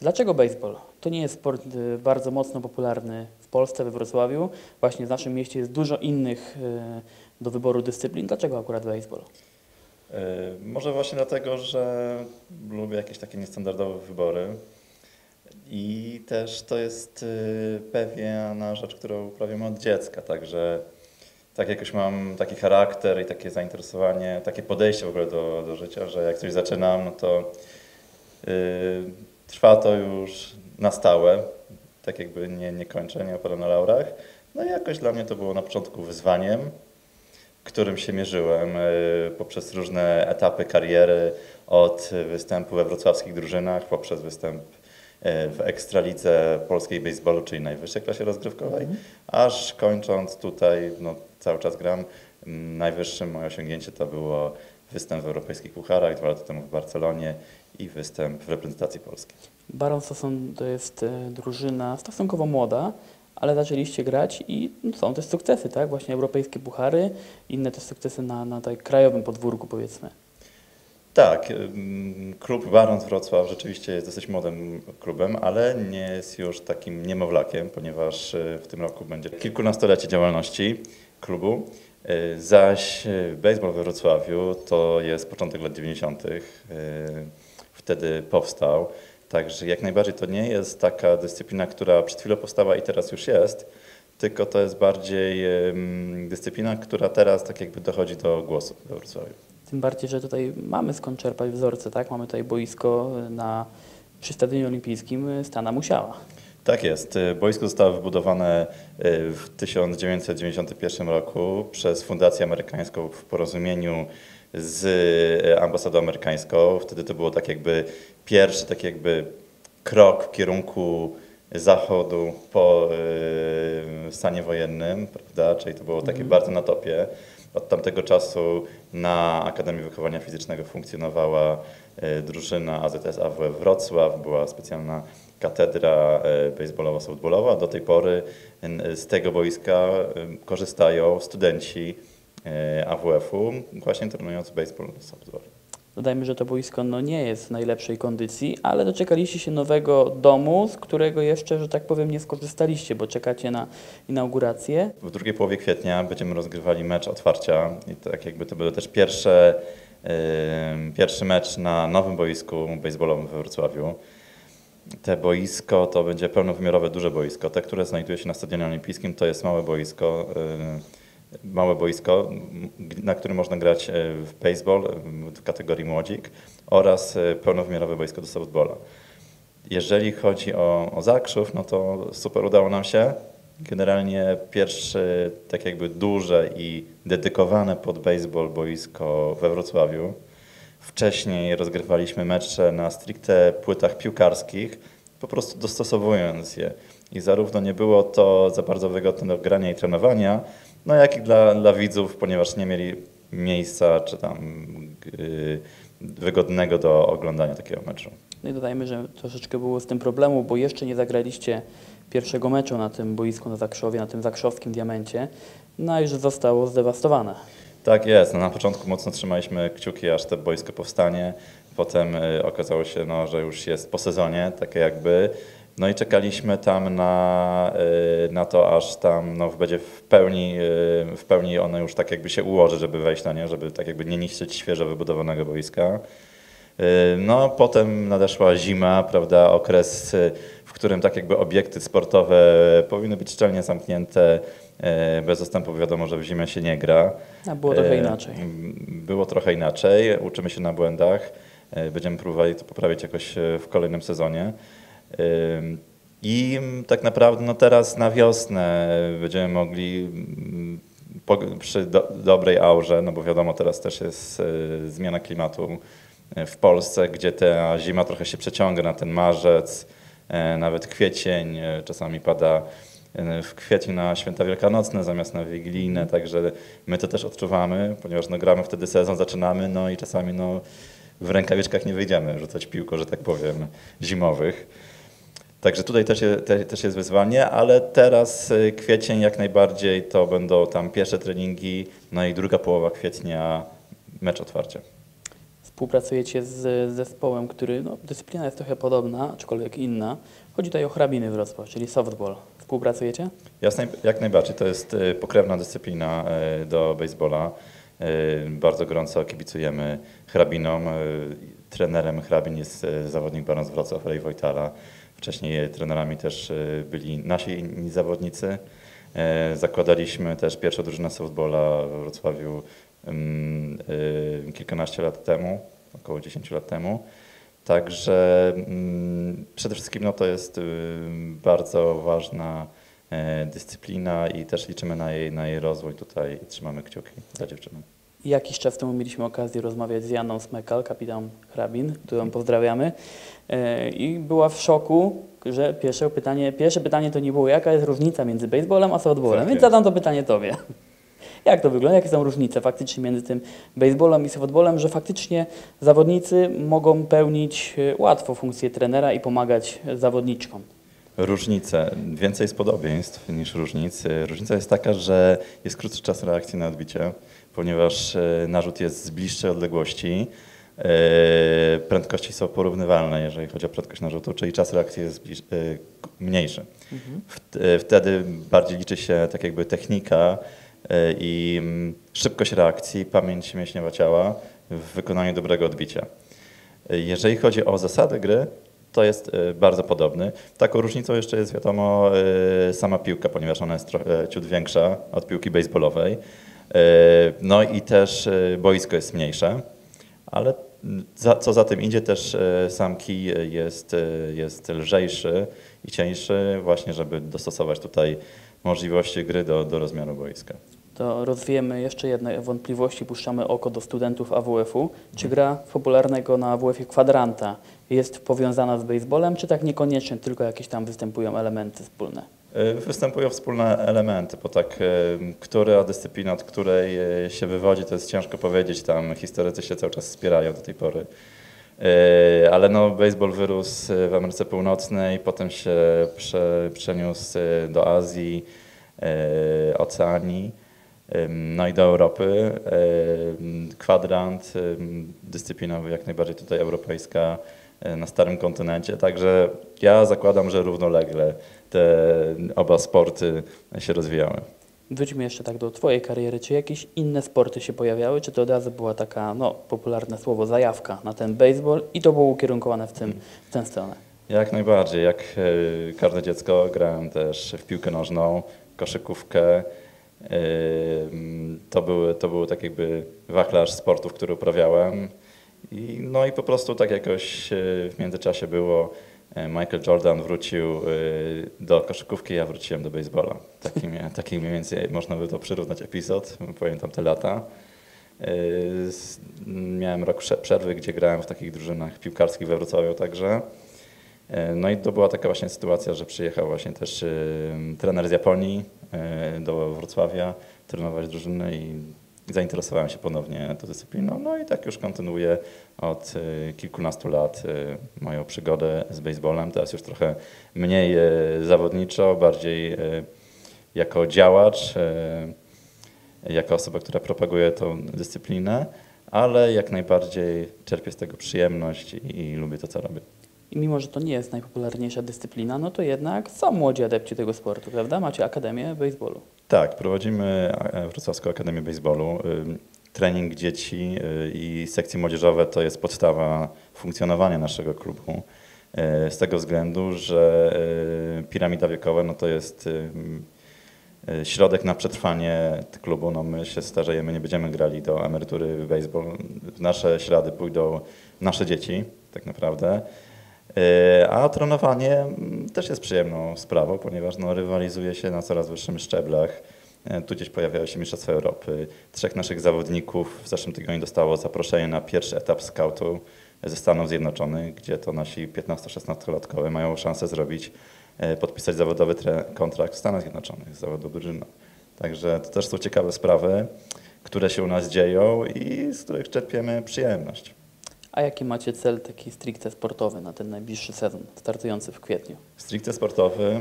Dlaczego baseball? To nie jest sport y, bardzo mocno popularny w Polsce, we Wrocławiu. Właśnie w naszym mieście jest dużo innych y, do wyboru dyscyplin. Dlaczego akurat baseball? Y, Może właśnie dlatego, że lubię jakieś takie niestandardowe wybory i też to jest y, pewna rzecz, którą uprawiam od dziecka, także tak jakoś mam taki charakter i takie zainteresowanie, takie podejście w ogóle do, do życia, że jak coś zaczynam, no to y, trwa to już na stałe, tak jakby nie, nie kończę, nie opadam na laurach. No i jakoś dla mnie to było na początku wyzwaniem, którym się mierzyłem y, poprzez różne etapy kariery, od występu we wrocławskich drużynach, poprzez występ y, w Ekstralidze polskiej baseballu, czyli najwyższej klasie rozgrywkowej, aż kończąc tutaj, no cały czas gram, mm, najwyższym moje osiągnięcie to było występ w europejskich pucharach dwa lata temu w Barcelonie i występ w reprezentacji polskiej. Barons to, są, to jest y, drużyna stosunkowo młoda, ale zaczęliście grać i no, są też sukcesy, tak? Właśnie europejskie puchary, inne też sukcesy na, na tak krajowym podwórku powiedzmy. Tak, klub Barons Wrocław rzeczywiście jest dosyć młodym klubem, ale nie jest już takim niemowlakiem, ponieważ y, w tym roku będzie kilkunastolecie działalności klubu. Y, Zaś baseball we Wrocławiu to jest początek lat 90. Wtedy powstał. Także jak najbardziej to nie jest taka dyscyplina, która przed chwilą powstała i teraz już jest, tylko to jest bardziej dyscyplina, która teraz tak jakby dochodzi do głosu we Wrocławiu. Tym bardziej, że tutaj mamy skąd czerpać wzorce, tak? Mamy tutaj boisko na, przy Stadionie Olimpijskim y, Stana Musiała. Tak jest. Y, Boisko zostało wybudowane y, w 1991 roku przez Fundację Amerykańską w porozumieniu z y, ambasadą amerykańską. Wtedy to było tak jakby pierwszy tak jakby krok w kierunku zachodu po y, stanie wojennym, prawda? Czyli to było takie bardzo na topie. Od tamtego czasu na Akademii Wychowania Fizycznego funkcjonowała y, drużyna AZS AWF Wrocław, była specjalna katedra y, baseballowo-softballowa. Do tej pory z tego boiska korzystają studenci AWF-u, właśnie trenując baseball softball. Dodajmy, że to boisko no, nie jest w najlepszej kondycji, ale doczekaliście się nowego domu, z którego jeszcze, że tak powiem, nie skorzystaliście, bo czekacie na inaugurację. W drugiej połowie kwietnia będziemy rozgrywali mecz otwarcia i tak jakby to był też pierwsze, y, pierwszy mecz na nowym boisku baseballowym we Wrocławiu. Te boisko to będzie pełnowymiarowe, duże boisko. Te, które znajduje się na Stadionie Olimpijskim, to jest małe boisko, y, małe boisko, na którym można grać y, w baseball w kategorii młodzik oraz y, pełnowymiarowe boisko do softballa. Jeżeli chodzi o, o Zakrzów, no to super udało nam się. Generalnie pierwsze tak jakby duże i dedykowane pod baseball boisko we Wrocławiu. Wcześniej rozgrywaliśmy mecze na stricte płytach piłkarskich, po prostu dostosowując je. I zarówno nie było to za bardzo wygodne do grania i trenowania, no jak i dla, dla widzów, ponieważ nie mieli miejsca czy tam yy, wygodnego do oglądania takiego meczu. No i dodajmy, że troszeczkę było z tym problemu, bo jeszcze nie zagraliście pierwszego meczu na tym boisku na Zakrzowie, na tym zakrzowskim diamencie, no a już zostało zdewastowane. Tak jest. No, na początku mocno trzymaliśmy kciuki, aż to boisko powstanie. Potem y, okazało się, no, że już jest po sezonie, takie jakby. No i czekaliśmy tam na, y, na to, aż tam no, będzie w pełni, y, w pełni ono już tak jakby się ułoży, żeby wejść na nie, żeby tak jakby nie niszczyć świeżo wybudowanego boiska. Y, No, potem nadeszła zima, prawda, okres, w którym tak jakby obiekty sportowe powinny być szczelnie zamknięte, bez dostępu wiadomo, że w zimę się nie gra. A było trochę inaczej. Było trochę inaczej, uczymy się na błędach, będziemy próbowali to poprawić jakoś w kolejnym sezonie. I tak naprawdę no teraz na wiosnę będziemy mogli mm, przy do, dobrej aurze, no bo wiadomo teraz też jest e, zmiana klimatu e, w Polsce, gdzie ta zima trochę się przeciąga na ten marzec, e, nawet kwiecień, czasami pada w kwietniu na święta wielkanocne zamiast na wigilijne, także my to też odczuwamy, ponieważ no, gramy wtedy sezon, zaczynamy, no i czasami no, w rękawiczkach nie wyjdziemy rzucać piłką, że tak powiem, zimowych. Także tutaj też, te, też jest wyzwanie, ale teraz y, kwiecień jak najbardziej to będą tam pierwsze treningi, no i druga połowa kwietnia mecz otwarcia. Współpracujecie z zespołem, który, no, dyscyplina jest trochę podobna, aczkolwiek inna. Chodzi tutaj o hrabiny Wrocław, czyli softball. Współpracujecie? Jasne, jak najbardziej. To jest y, pokrewna dyscyplina y, do baseballa. Bardzo gorąco kibicujemy hrabinom. Trenerem hrabin jest zawodnik Barons Wrocław, Ray Wojtala. Wcześniej trenerami też y, byli nasi inni zawodnicy. Y, Zakładaliśmy też pierwszą drużynę softballa w Wrocławiu ym, y, kilkanaście lat temu, około 10 lat temu. Także mm, przede wszystkim no, to jest y, bardzo ważna e, dyscyplina i też liczymy na jej, na jej rozwój tutaj i trzymamy kciuki za dziewczyną. Jakiś czas temu mieliśmy okazję rozmawiać z Janą Smekal, kapitan hrabin, którą pozdrawiamy. E, I była w szoku, że pierwsze pytanie, pierwsze pytanie to nie było, jaka jest różnica między baseballem a softballem. Tak Więc zadam to pytanie Tobie. Jak to wygląda? Jakie są różnice faktycznie między tym baseballem i softballem, że faktycznie zawodnicy mogą pełnić e, łatwo funkcję trenera i pomagać zawodniczkom? Różnice. Więcej jest podobieństw niż różnic. E, Różnica jest taka, że jest krótszy czas reakcji na odbicie, ponieważ e, narzut jest z bliższej odległości. e, Prędkości są porównywalne, jeżeli chodzi o prędkość narzutu, czyli czas reakcji jest e, mniejszy. E, Wtedy bardziej liczy się tak jakby technika i mm, szybkość reakcji, pamięć mięśniowa ciała w wykonaniu dobrego odbicia. Jeżeli chodzi o zasady gry, to jest bardzo podobny. Taką różnicą jeszcze jest wiadomo sama piłka, ponieważ ona jest trochę ciut większa od piłki baseballowej. E, No i też e, boisko jest mniejsze, ale za, co za tym idzie też e, sam kij jest, jest lżejszy i cieńszy właśnie, żeby dostosować tutaj możliwości gry do, do rozmiaru boiska. To rozwiejemy jeszcze jedne wątpliwości, puszczamy oko do studentów AWF-u. Czy gra popularnego na AWF-ie kwadranta jest powiązana z baseballem, czy tak niekoniecznie, tylko jakieś tam występują elementy wspólne? E, Występują wspólne elementy, bo tak, e, która dyscyplina, od której e, się wywodzi, to jest ciężko powiedzieć. Tam historycy się cały czas wspierają do tej pory. Ale no, baseball wyrósł w Ameryce Północnej, potem się prze, przeniósł do Azji, Oceanii, no i do Europy. Kwadrant, em, dyscyplina jak najbardziej tutaj europejska na starym kontynencie, także ja zakładam, że równolegle te oba sporty się rozwijały. Wróćmy jeszcze tak do Twojej kariery. Czy jakieś inne sporty się pojawiały, czy to od razu była taka, no, popularne słowo, zajawka na ten baseball i to było ukierunkowane w, tym, w tę stronę? Jak najbardziej, jak e, każde dziecko grałem też w piłkę nożną, koszykówkę. E, To był, to był tak jakby wachlarz sportów, który uprawiałem. I, no i po prostu tak jakoś e, w międzyczasie było. e, Michael Jordan wrócił e, do koszykówki, ja wróciłem do baseballa. Taki, taki mniej więcej można by to przyrównać epizod, pamiętam te lata. Miałem rok prze- przerwy, gdzie grałem w takich drużynach piłkarskich we Wrocławiu także. No i to była taka właśnie sytuacja, że przyjechał właśnie też trener z Japonii do Wrocławia trenować drużynę i zainteresowałem się ponownie tą dyscypliną. No i tak już kontynuuję od e, kilkunastu lat e, moją przygodę z baseballem. Teraz już trochę mniej e, zawodniczo, bardziej jako działacz, jako osoba, która propaguje tą dyscyplinę, ale jak najbardziej czerpię z tego przyjemność i lubię to, co robię. I mimo, że to nie jest najpopularniejsza dyscyplina, no to jednak są młodzi adepci tego sportu, prawda? Macie Akademię Baseballu. Tak, prowadzimy e, Wrocławską Akademię Baseballu. Ym, Trening dzieci i sekcje młodzieżowe to jest podstawa funkcjonowania naszego klubu. Z tego względu, że piramida wiekowa no to jest środek na przetrwanie klubu. No my się starzejemy, nie będziemy grali do emerytury w baseball. W nasze ślady pójdą nasze dzieci, tak naprawdę. Y, A trenowanie mm, też jest przyjemną sprawą, ponieważ no, rywalizuje się na coraz wyższym szczeblach. E, Tu gdzieś pojawiały się Mistrzostwa Europy. Trzech naszych zawodników w zeszłym tygodniu dostało zaproszenie na pierwszy etap scoutu ze Stanów Zjednoczonych, gdzie to nasi 15-16-latkowie mają szansę zrobić, e, podpisać zawodowy kontrakt w Stanach Zjednoczonych z zawodu drużyną. Także to też są ciekawe sprawy, które się u nas dzieją i z których czerpiemy przyjemność. A jaki macie cel taki stricte sportowy na ten najbliższy sezon, startujący w kwietniu? Stricte sportowy,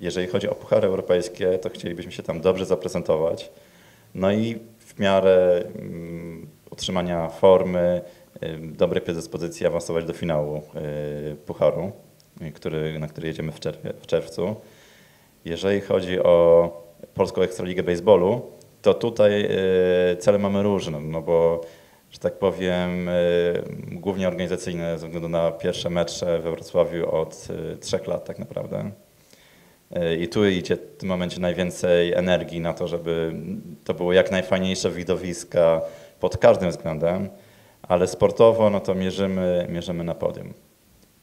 jeżeli chodzi o puchary europejskie, to chcielibyśmy się tam dobrze zaprezentować. No i w miarę mm, utrzymania formy, dobrej predyspozycji awansować do finału y, Pucharu, y, który, na który jedziemy w, w czerwcu. Jeżeli chodzi o Polską Ekstraligę Baseballu, to tutaj y, cele mamy różne, no bo, że tak powiem, y, głównie organizacyjne ze względu na pierwsze mecze we Wrocławiu od y, trzech lat tak naprawdę. Y, I tu idzie w tym momencie najwięcej energii na to, żeby to było jak najfajniejsze widowiska pod każdym względem, ale sportowo no to mierzymy, mierzymy na podium.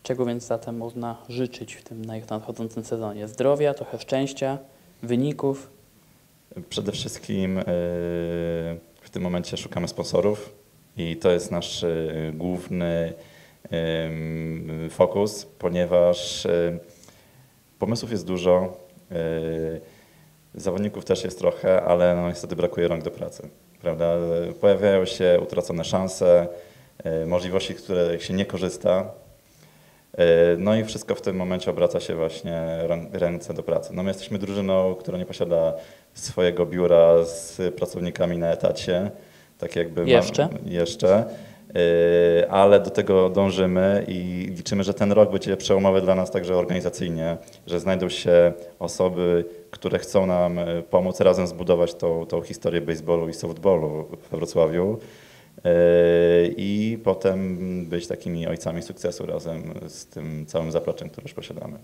Czego więc zatem można życzyć w tym nadchodzącym sezonie? Zdrowia, trochę szczęścia, wyników. Przede wszystkim w tym momencie szukamy sponsorów i to jest nasz y, główny fokus, ponieważ y, pomysłów jest dużo, y, zawodników też jest trochę, ale no niestety brakuje rąk do pracy. Prawda? Pojawiają się utracone szanse, możliwości, z których się nie korzysta. No i wszystko w tym momencie obraca się właśnie rę- ręce do pracy. No my jesteśmy drużyną, która nie posiada swojego biura z pracownikami na etacie. Tak jakby mam- Jeszcze? jeszcze. Y, Ale do tego dążymy i liczymy, że ten rok będzie przełomowy dla nas także organizacyjnie, że znajdą się osoby, które chcą nam y, pomóc razem zbudować tą, tą historię baseballu i softballu we Wrocławiu. Yy, i potem być takimi ojcami sukcesu razem z tym całym zapleczem, które już posiadamy.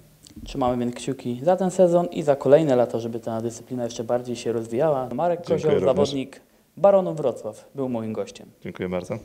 Trzymamy więc kciuki za ten sezon i za kolejne lata, żeby ta dyscyplina jeszcze bardziej się rozwijała. Marek Kozioł, zawodnik Baronów Wrocław, był moim gościem. Dziękuję bardzo.